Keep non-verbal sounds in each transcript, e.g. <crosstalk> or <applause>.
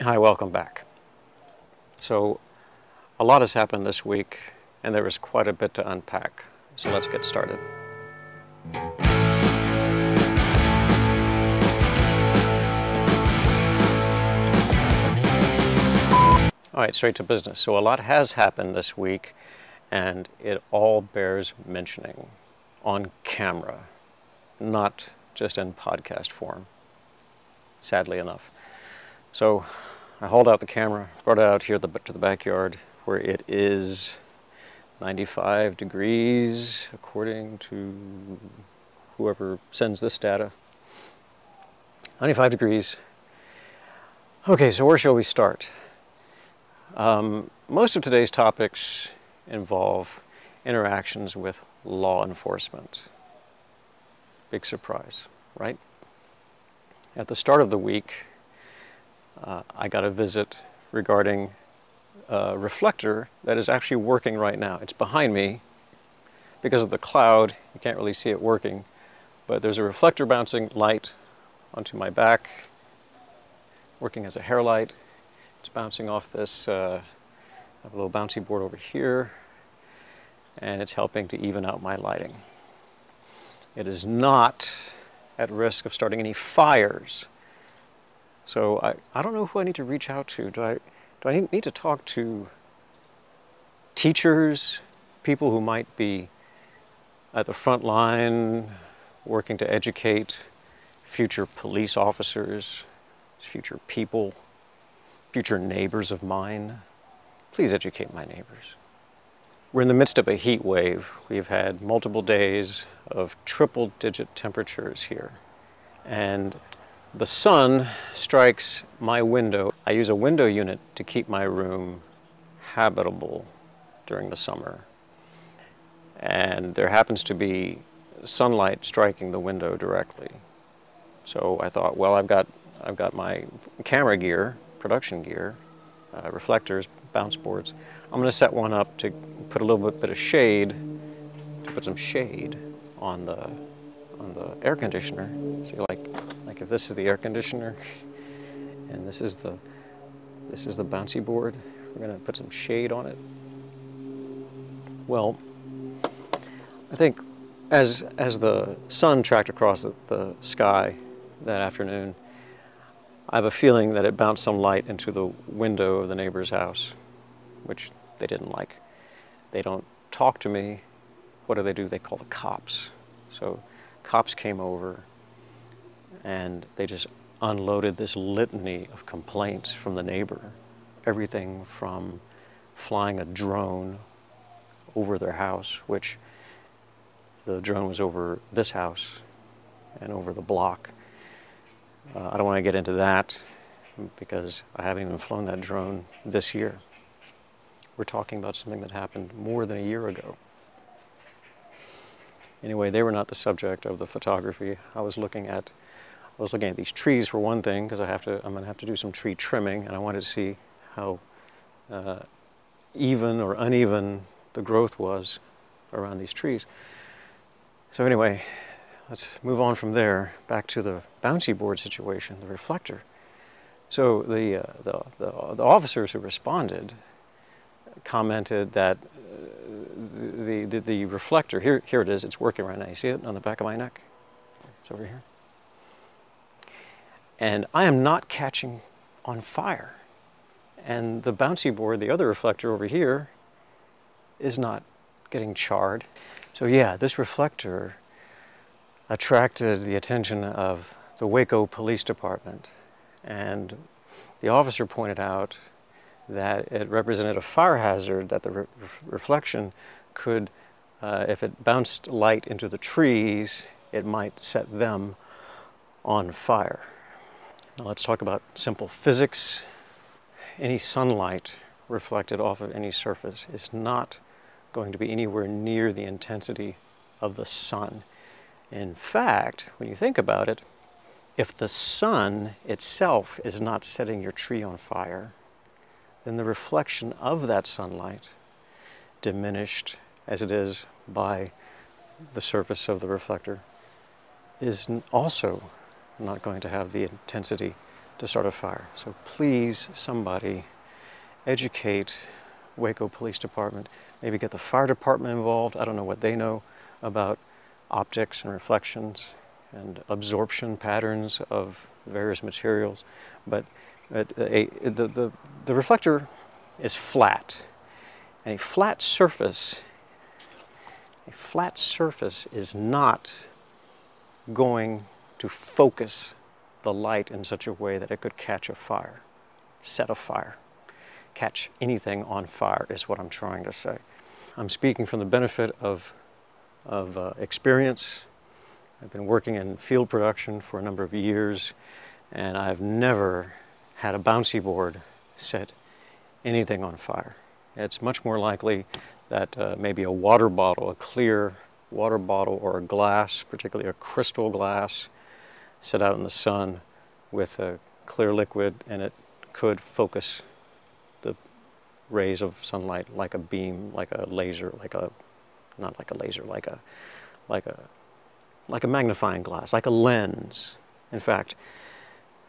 Hi, welcome back. So, a lot has happened this week, and there is quite a bit to unpack. So, let's get started. All right, straight to business. So, a lot has happened this week, and it all bears mentioning on camera, not just in podcast form, sadly enough. So I hauled out the camera, brought it out here to the backyard where it is 95 degrees according to whoever sends this data. 95 degrees. Okay, so where shall we start? Um, most of today's topics involve interactions with law enforcement. Big surprise, right? At the start of the week, uh, I got a visit regarding a reflector that is actually working right now. It's behind me because of the cloud. You can't really see it working, but there's a reflector bouncing light onto my back, working as a hair light. It's bouncing off this uh, have a little bouncy board over here, and it's helping to even out my lighting. It is not at risk of starting any fires so I, I don't know who I need to reach out to. Do I, do I need to talk to teachers, people who might be at the front line working to educate future police officers, future people, future neighbors of mine? Please educate my neighbors. We're in the midst of a heat wave. We've had multiple days of triple digit temperatures here. And the sun strikes my window. I use a window unit to keep my room habitable during the summer. And there happens to be sunlight striking the window directly. So I thought, well, I've got, I've got my camera gear, production gear, uh, reflectors, bounce boards. I'm going to set one up to put a little bit, bit of shade, to put some shade on the on the air conditioner. See, like, like if this is the air conditioner, <laughs> and this is the, this is the bouncy board, we're gonna put some shade on it. Well, I think as, as the sun tracked across the, the sky that afternoon, I have a feeling that it bounced some light into the window of the neighbor's house, which they didn't like. They don't talk to me. What do they do? They call the cops. So cops came over and they just unloaded this litany of complaints from the neighbor. Everything from flying a drone over their house, which the drone was over this house and over the block. Uh, I don't want to get into that because I haven't even flown that drone this year. We're talking about something that happened more than a year ago. Anyway, they were not the subject of the photography. I was looking at, I was looking at these trees for one thing, because I have to, I'm going to have to do some tree trimming, and I wanted to see how uh, even or uneven the growth was around these trees. So anyway, let's move on from there back to the bouncy board situation, the reflector. So the, uh, the, the, the officers who responded commented that uh, the, the, the, reflector, here, here it is, it's working right now. You see it on the back of my neck? It's over here. And I am not catching on fire. And the bouncy board, the other reflector over here, is not getting charred. So yeah, this reflector attracted the attention of the Waco Police Department. And the officer pointed out that it represented a fire hazard, that the re reflection could, uh, if it bounced light into the trees, it might set them on fire. Now let's talk about simple physics. Any sunlight reflected off of any surface is not going to be anywhere near the intensity of the sun. In fact, when you think about it, if the sun itself is not setting your tree on fire, then the reflection of that sunlight, diminished as it is by the surface of the reflector, is also not going to have the intensity to start a fire. So please, somebody, educate Waco Police Department. Maybe get the fire department involved. I don't know what they know about optics and reflections and absorption patterns of various materials, but a, a, the, the, the reflector is flat. And a flat surface, a flat surface is not going to focus the light in such a way that it could catch a fire, set a fire. Catch anything on fire is what I'm trying to say. I'm speaking from the benefit of, of uh, experience. I've been working in field production for a number of years, and I've never had a bouncy board set anything on fire. It's much more likely that uh, maybe a water bottle, a clear water bottle or a glass, particularly a crystal glass, set out in the sun with a clear liquid and it could focus the rays of sunlight like a beam, like a laser, like a, not like a laser, like a, like a, like a magnifying glass, like a lens. In fact,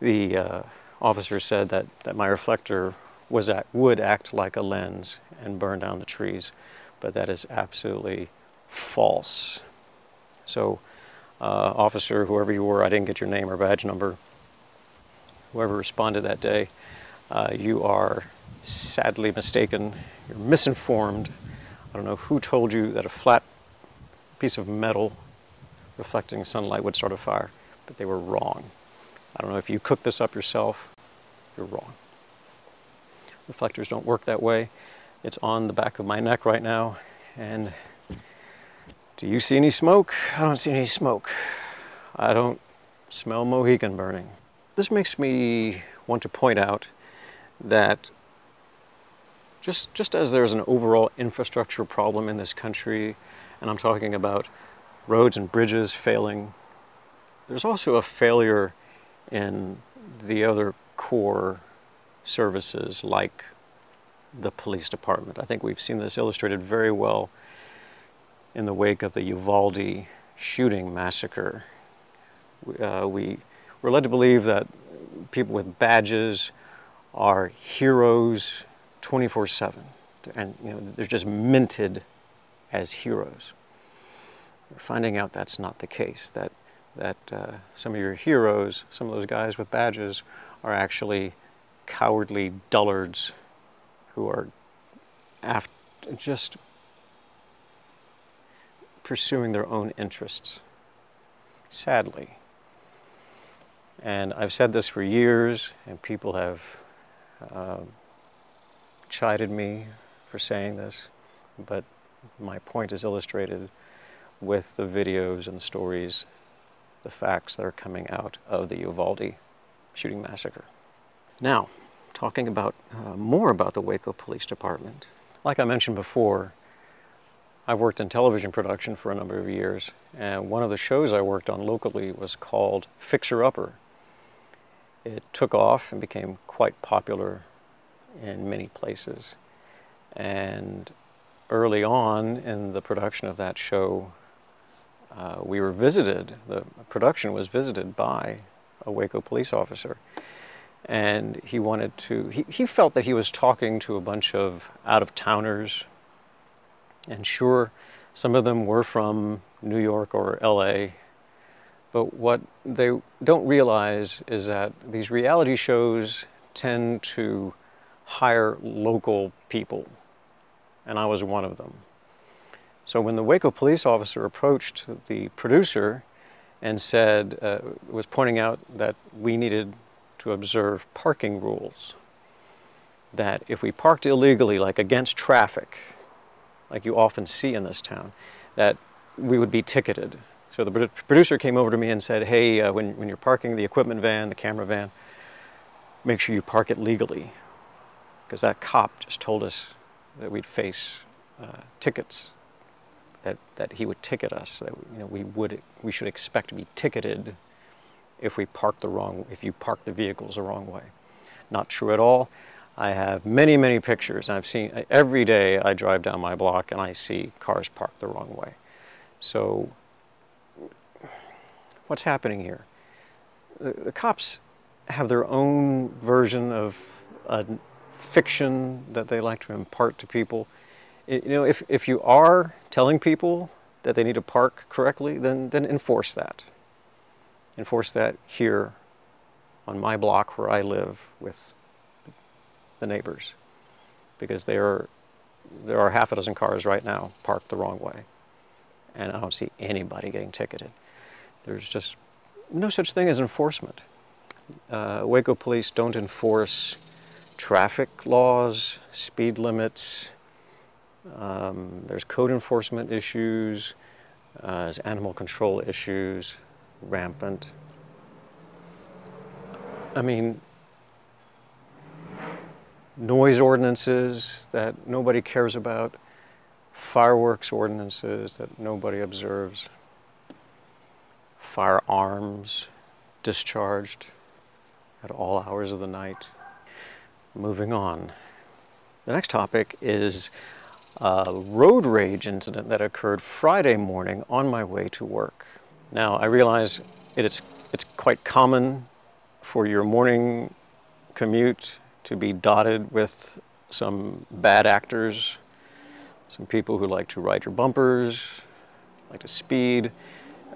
the uh, officer said that, that my reflector was at, would act like a lens and burn down the trees, but that is absolutely false. So uh, officer, whoever you were, I didn't get your name or badge number, whoever responded that day, uh, you are sadly mistaken. You're misinformed. I don't know who told you that a flat piece of metal reflecting sunlight would start a fire, but they were wrong. I don't know if you cook this up yourself, you're wrong. Reflectors don't work that way. It's on the back of my neck right now, and do you see any smoke? I don't see any smoke. I don't smell Mohican burning. This makes me want to point out that just, just as there's an overall infrastructure problem in this country, and I'm talking about roads and bridges failing, there's also a failure in the other core services like the police department. I think we've seen this illustrated very well in the wake of the Uvalde shooting massacre. Uh, we were led to believe that people with badges are heroes 24-7 and you know they're just minted as heroes. We're finding out that's not the case, that, that uh, some of your heroes, some of those guys with badges are actually cowardly dullards who are just pursuing their own interests. Sadly. And I've said this for years, and people have uh, chided me for saying this, but my point is illustrated with the videos and the stories, the facts that are coming out of the Uvalde shooting massacre. Now, talking about uh, more about the Waco Police Department. Like I mentioned before, I worked in television production for a number of years, and one of the shows I worked on locally was called Fixer Upper. It took off and became quite popular in many places. And early on in the production of that show, uh, we were visited, the production was visited by a Waco police officer. And he wanted to, he, he felt that he was talking to a bunch of out of towners and sure, some of them were from New York or LA, but what they don't realize is that these reality shows tend to hire local people, and I was one of them. So when the Waco police officer approached the producer and said, uh, was pointing out that we needed to observe parking rules, that if we parked illegally, like against traffic, like you often see in this town, that we would be ticketed. So the producer came over to me and said, hey, uh, when, when you're parking the equipment van, the camera van, make sure you park it legally. Because that cop just told us that we'd face uh, tickets, that, that he would ticket us, that you know, we, would, we should expect to be ticketed if we park the wrong, if you park the vehicles the wrong way. Not true at all. I have many, many pictures. I've seen, every day I drive down my block and I see cars parked the wrong way. So what's happening here? The, the cops have their own version of a fiction that they like to impart to people. You know, if, if you are telling people that they need to park correctly, then, then enforce that. Enforce that here on my block where I live with the neighbors. Because they are, there are half a dozen cars right now parked the wrong way. And I don't see anybody getting ticketed. There's just no such thing as enforcement. Uh, Waco police don't enforce traffic laws, speed limits. Um, there's code enforcement issues. Uh, there's animal control issues, rampant. I mean, noise ordinances that nobody cares about, fireworks ordinances that nobody observes, firearms discharged at all hours of the night. Moving on. The next topic is a road rage incident that occurred Friday morning on my way to work. Now, I realize it is, it's quite common for your morning commute to be dotted with some bad actors, some people who like to ride your bumpers, like to speed.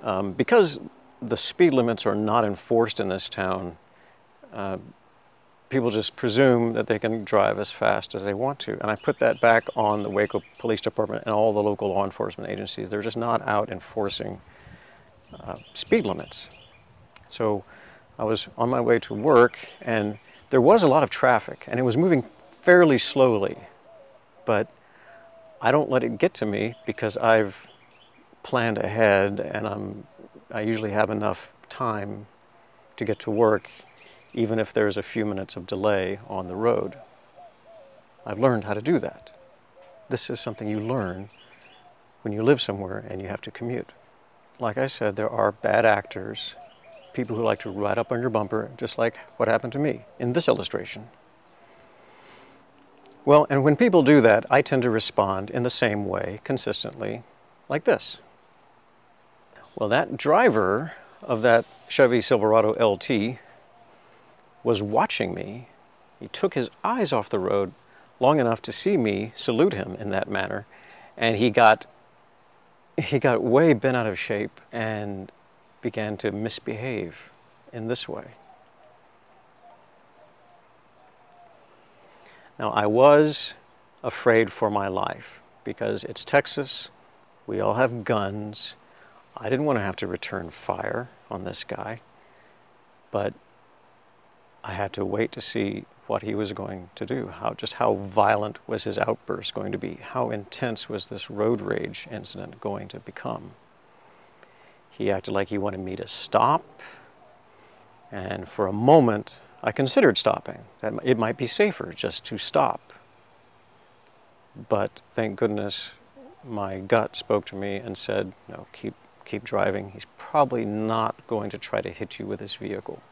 Um, because the speed limits are not enforced in this town, uh, people just presume that they can drive as fast as they want to. And I put that back on the Waco Police Department and all the local law enforcement agencies. They're just not out enforcing uh, speed limits. So I was on my way to work and there was a lot of traffic and it was moving fairly slowly. But I don't let it get to me because I've planned ahead and I'm, I usually have enough time to get to work even if there's a few minutes of delay on the road. I've learned how to do that. This is something you learn when you live somewhere and you have to commute. Like I said, there are bad actors, people who like to ride up on your bumper, just like what happened to me in this illustration. Well, and when people do that, I tend to respond in the same way, consistently, like this. Well, that driver of that Chevy Silverado LT was watching me. He took his eyes off the road long enough to see me salute him in that manner, and he got he got way bent out of shape and began to misbehave in this way. Now, I was afraid for my life because it's Texas, we all have guns. I didn't want to have to return fire on this guy, but I had to wait to see what he was going to do, how just how violent was his outburst going to be, how intense was this road rage incident going to become. He acted like he wanted me to stop, and for a moment I considered stopping. That it might be safer just to stop. But thank goodness my gut spoke to me and said, no, keep, keep driving. He's probably not going to try to hit you with his vehicle.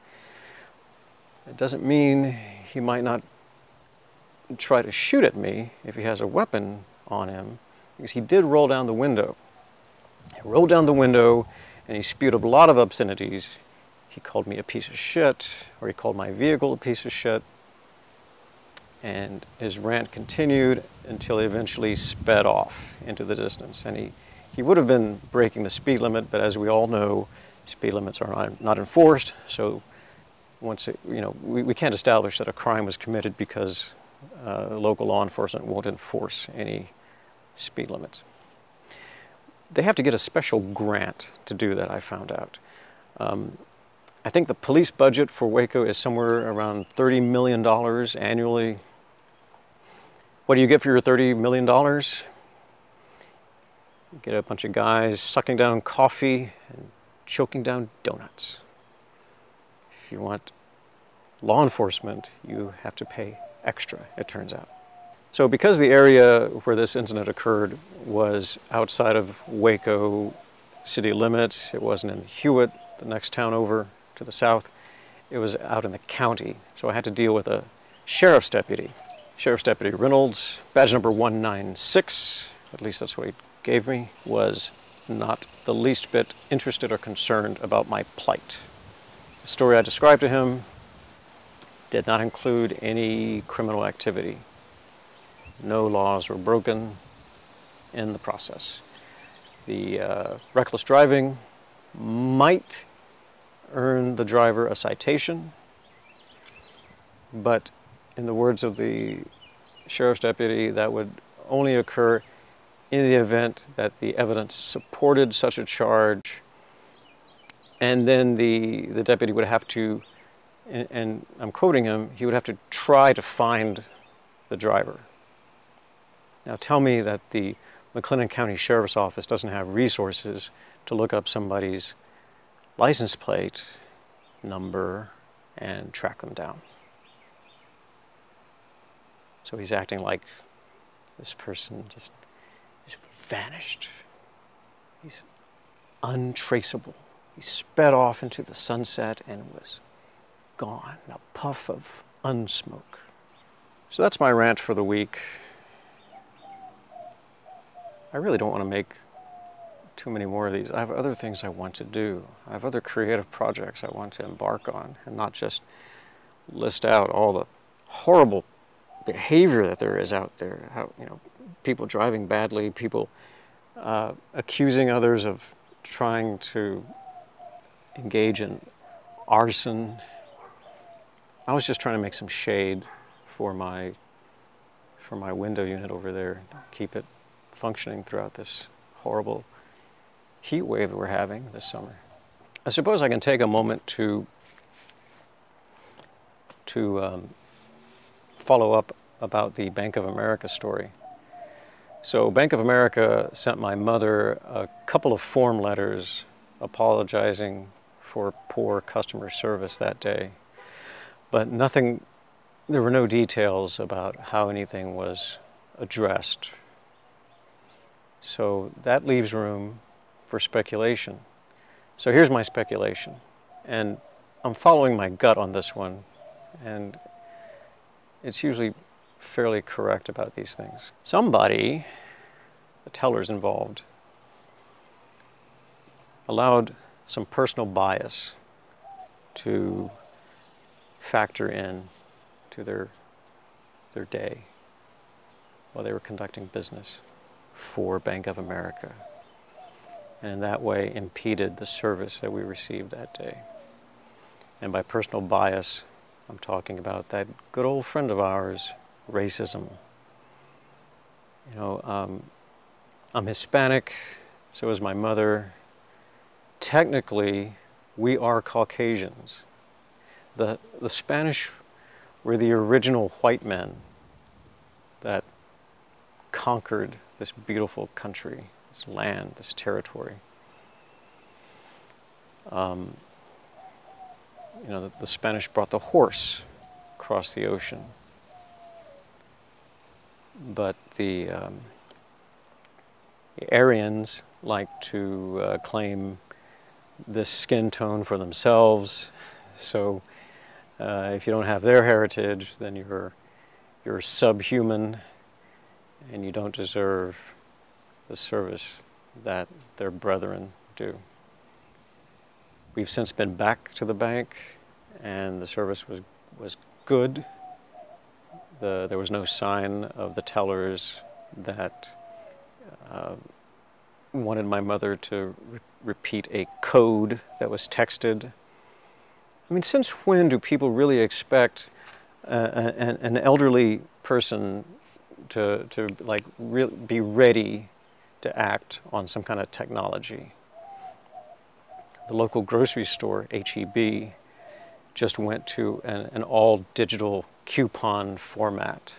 It doesn't mean he might not try to shoot at me if he has a weapon on him, because he did roll down the window. He rolled down the window and he spewed a lot of obscenities. He called me a piece of shit, or he called my vehicle a piece of shit. And his rant continued until he eventually sped off into the distance. And he, he would have been breaking the speed limit, but as we all know, speed limits are not, not enforced, so once it, you know, we, we can't establish that a crime was committed because uh, local law enforcement won't enforce any speed limits. They have to get a special grant to do that, I found out. Um, I think the police budget for Waco is somewhere around $30 million annually. What do you get for your $30 million? You get a bunch of guys sucking down coffee and choking down donuts you want law enforcement, you have to pay extra, it turns out. So because the area where this incident occurred was outside of Waco city limits, it wasn't in Hewitt, the next town over to the south, it was out in the county. So I had to deal with a sheriff's deputy. Sheriff's Deputy Reynolds, badge number 196, at least that's what he gave me, was not the least bit interested or concerned about my plight. The story I described to him did not include any criminal activity. No laws were broken in the process. The uh, reckless driving might earn the driver a citation, but in the words of the sheriff's deputy, that would only occur in the event that the evidence supported such a charge, and then the, the deputy would have to, and, and I'm quoting him, he would have to try to find the driver. Now tell me that the McLennan County Sheriff's Office doesn't have resources to look up somebody's license plate number and track them down. So he's acting like this person just, just vanished. He's untraceable. Sped off into the sunset and was gone, a puff of unsmoke. So that's my rant for the week. I really don't want to make too many more of these. I have other things I want to do. I have other creative projects I want to embark on and not just list out all the horrible behavior that there is out there. How, you know, people driving badly, people uh, accusing others of trying to engage in arson. I was just trying to make some shade for my for my window unit over there, keep it functioning throughout this horrible heat wave that we're having this summer. I suppose I can take a moment to to um, follow up about the Bank of America story. So Bank of America sent my mother a couple of form letters apologizing for poor customer service that day, but nothing, there were no details about how anything was addressed. So that leaves room for speculation. So here's my speculation. And I'm following my gut on this one. And it's usually fairly correct about these things. Somebody, the tellers involved, allowed some personal bias to factor in to their, their day while they were conducting business for Bank of America and in that way impeded the service that we received that day. And by personal bias, I'm talking about that good old friend of ours, racism. You know, um, I'm Hispanic, so is my mother. Technically, we are Caucasians. The, the Spanish were the original white men that conquered this beautiful country this land, this territory. Um, you know, the, the Spanish brought the horse across the ocean, but the, um, the Aryans like to uh, claim this skin tone for themselves. So, uh, if you don't have their heritage, then you're you're subhuman, and you don't deserve the service that their brethren do. We've since been back to the bank, and the service was, was good. The, there was no sign of the tellers that uh, wanted my mother to re repeat a code that was texted. I mean, since when do people really expect uh, an, an elderly person to, to like re be ready to act on some kind of technology. The local grocery store, HEB, just went to an, an all digital coupon format.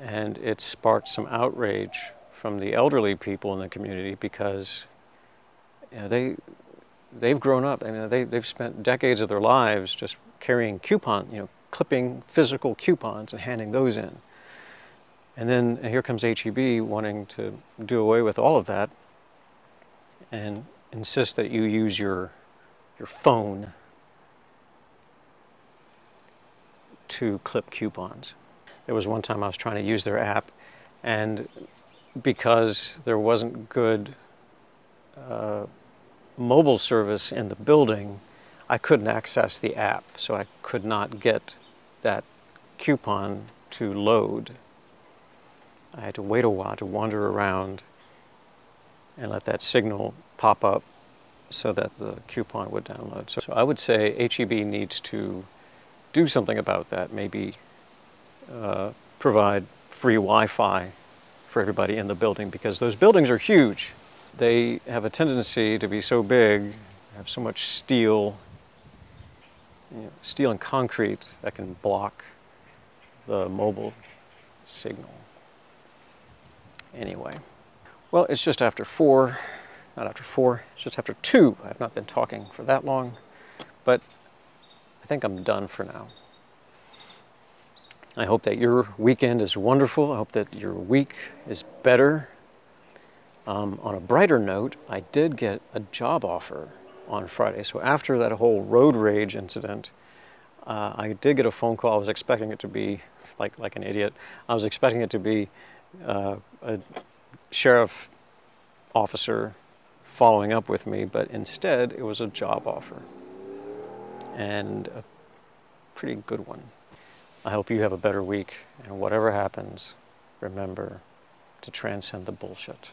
And it sparked some outrage from the elderly people in the community because you know, they, they've grown up. I mean, they, they've spent decades of their lives just carrying coupon, you know, clipping physical coupons and handing those in. And then here comes HEB wanting to do away with all of that and insist that you use your, your phone to clip coupons. There was one time I was trying to use their app, and because there wasn't good uh, mobile service in the building, I couldn't access the app, so I could not get that coupon to load. I had to wait a while to wander around and let that signal pop up so that the coupon would download. So, so I would say HEB needs to do something about that, maybe uh, provide free Wi-Fi for everybody in the building because those buildings are huge. They have a tendency to be so big, have so much steel, you know, steel and concrete that can block the mobile signal. Anyway, well, it's just after four, not after four, it's just after two. I've not been talking for that long, but I think I'm done for now. I hope that your weekend is wonderful. I hope that your week is better. Um, on a brighter note, I did get a job offer on Friday. So after that whole road rage incident, uh, I did get a phone call. I was expecting it to be like like an idiot. I was expecting it to be uh, a sheriff officer following up with me, but instead it was a job offer and a pretty good one. I hope you have a better week, and whatever happens, remember to transcend the bullshit.